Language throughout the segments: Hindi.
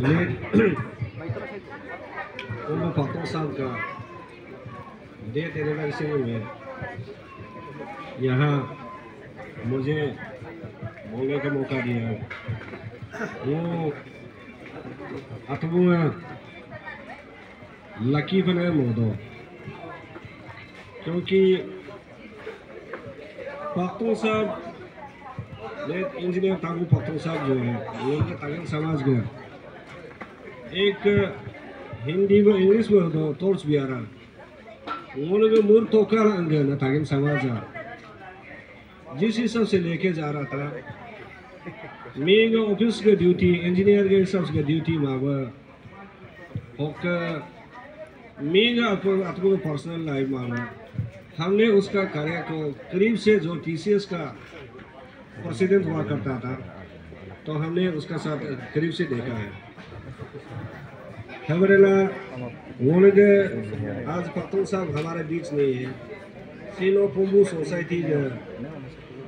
ये साहब का डेथ एनिवर्सरी में यहाँ मुझे बोलने का मौका दिया। वो अथवा लकी बने मोदो, क्योंकि पातों साहब इंजीनियर तांगू पातों साहब जो है उनके तागन समाज का एक हिंदी में इंग्लिश में होता तोर्च भी आ रहा उन्होंने मूर अंग ना तागन समाज। जिस हिसाब से लेके जा रहा था, मेग ऑफ़िस के ड्यूटी, इंजीनियर के हिसाब से ड्यूटी मावा होक मेग आपको पर्सनल लाइफ मावा हमने उसका कार्य को करीब से जो टीसीएस का प्रेसिडेंट हुआ करता था तो हमने उसका साथ करीब से देखा है। खबरेला उन्होंने आज पत्तों साहब हमारे बीच नहीं है। सीनो पुम्बू सोसाइटी जो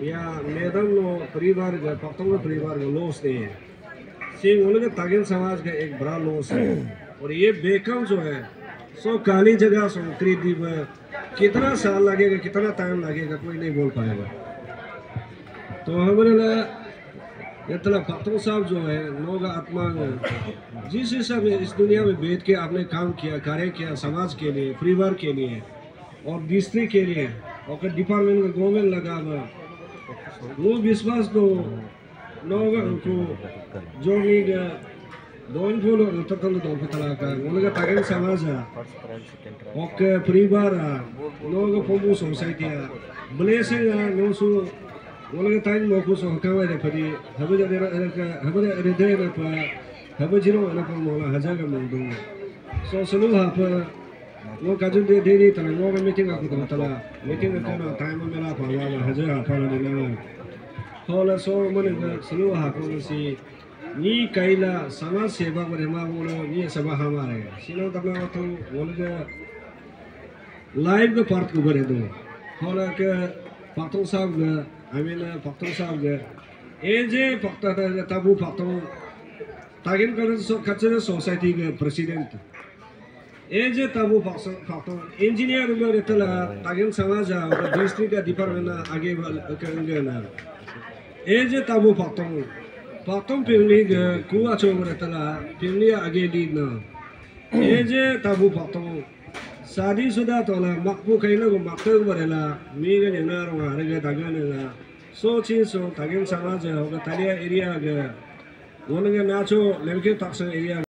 या मैडम नो परिवार का पत्तों का परिवार का लॉस नहीं है। सी उन्होंने तागिन समाज का एक बड़ा लॉस है। और ये बेकम जो है सो काली जगह सो खरीदी में कितना साल लगेगा कितना टाइम लगेगा कोई नहीं बोल पाएगा। तो हमारे इतना पत्तों साहब जो है, लोग आत्मा जिस हिसाब इस दुनिया में बैठ के आपने काम किया, कार्य किया, समाज के लिए, परिवार के लिए, और डिस्ट्रिक्ट के लिए, और डिपार्टमेंट का गवर्नमेंट लगा हुआ। वो विश्वास तो लोग उनको जो भी फूल तत्व दो पतला का उनका तगन समाज है, और परिवार लोग पोंबू Wolaga tain moku so hakawai da pati habu da dera ada ka habu da ada dera na pa habu jiro ada pa mola haja ga. So sulu hapa mo kaju de deri tana mo ga meeting aku tana tala meeting aku na tain mo mela pa mola haja ga pa na dina na. Hola so mo ne ga sulu hapa mo si ni kaila sama seba mo ne ma mo lo ni seba hamare. Sino tana wato wolaga live ga part ku do. Hola ke patung sab ga के पातों साहब गे I mean पातों साहब गे ए जे पाता ताबू पातों तागिन कर सो कचरे सोसाइटी के प्रेसिडेंट ए जे ताबू पातों पातों इंजीनियर में रहता तागिन समाज आ डिस्ट्रिक्ट का डिपार्टमेंट आगे करेंगे ना sadi đi xuống đó makpu là mặc mak ka ba de la mi ga là na cái gì re ga da ga ne la so chi so ta gen sa ma je. Ho ga ta area ga won cái nào cho lấy cái tak sa area.